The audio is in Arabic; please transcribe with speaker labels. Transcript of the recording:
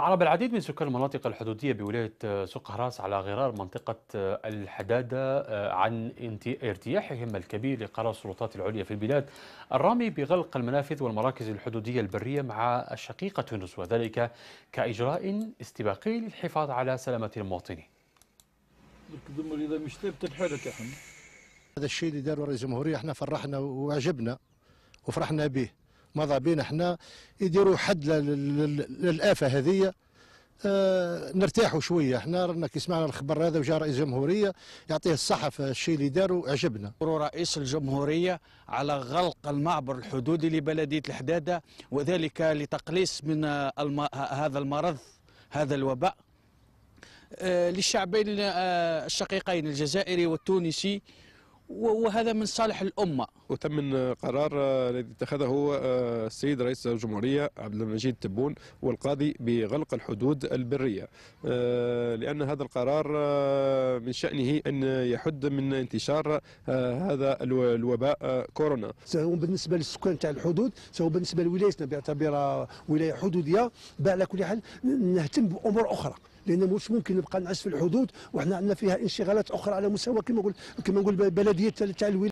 Speaker 1: أعرب العديد من سكان المناطق الحدودية بولاية سوق هراس على غرار منطقة الحدادة عن ارتياحهم الكبير لقرار السلطات العليا في البلاد الرامي بغلق المنافذ والمراكز الحدودية البرية مع الشقيقة تونس وذلك كإجراء استباقي للحفاظ على سلامة المواطنين.
Speaker 2: هذا الشيء اللي داروا رئيس الجمهورية إحنا فرحنا وعجبنا وفرحنا به ماذا بينا إحنا؟ يديروا حد للآفة هذه آه نرتاحوا شوية. إحنا رانا كي سمعنا الخبر هذا وجاء رئيس الجمهورية يعطيه الصحة في الشيء اللي داروا عجبنا.
Speaker 3: رئيس الجمهورية على غلق المعبر الحدودي لبلدية الحدادة وذلك لتقليص من الم... هذا المرض هذا الوباء آه للشعبين آه الشقيقين الجزائري والتونسي. وهذا من صالح الأمة.
Speaker 4: وتم من قرار الذي اتخذه السيد رئيس الجمهورية عبد المجيد تبون والقاضي بغلق الحدود البرية. لأن هذا القرار من شأنه أن يحد من انتشار هذا الوباء كورونا.
Speaker 5: سواء بالنسبة للسكان تاع الحدود سواء بالنسبة لولايتنا باعتبارها ولاية حدودية على كل حال نهتم بأمور أخرى. لأن مش ممكن نبقى نعس في الحدود وحنا عندنا فيها انشغالات أخرى على مستوى كما نقول كما نقول بلدية تاع الولايه